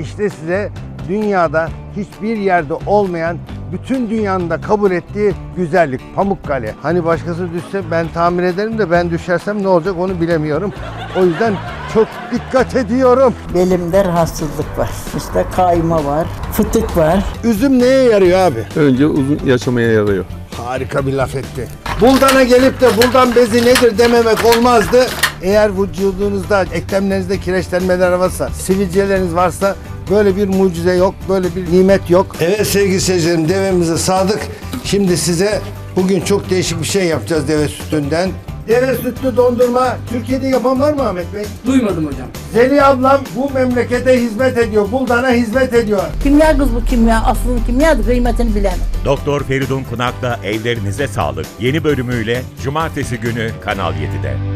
İşte size dünyada hiçbir yerde olmayan bütün dünyanın da kabul ettiği güzellik Pamukkale. Hani başkası düşse ben tamir ederim de ben düşersem ne olacak onu bilemiyorum. O yüzden çok dikkat ediyorum. Belimde rahatsızlık var. İşte kayma var, fıtık var. Üzüm neye yarıyor abi? Önce uzun yaşamaya yarıyor. Harika bir laf etti. Buldana gelip de buldan bezi nedir dememek olmazdı. Eğer vücudunuzda, eklemlerinizde kireçlenmeler varsa, sivilceleriniz varsa böyle bir mucize yok, böyle bir nimet yok. Evet sevgili seyircilerim devemize sadık. Şimdi size bugün çok değişik bir şey yapacağız deve sütünden. Deve sütlü dondurma Türkiye'de yapan var mı Ahmet Bey? Duymadım hocam. Zeliha ablam bu memlekete hizmet ediyor, buldana hizmet ediyor. Kimya kız bu kimya. Aslında kimyadır kıymetini bilemem. Doktor Feridun Kunak'la Evlerinize Sağlık yeni bölümüyle Cumartesi günü Kanal 7'de.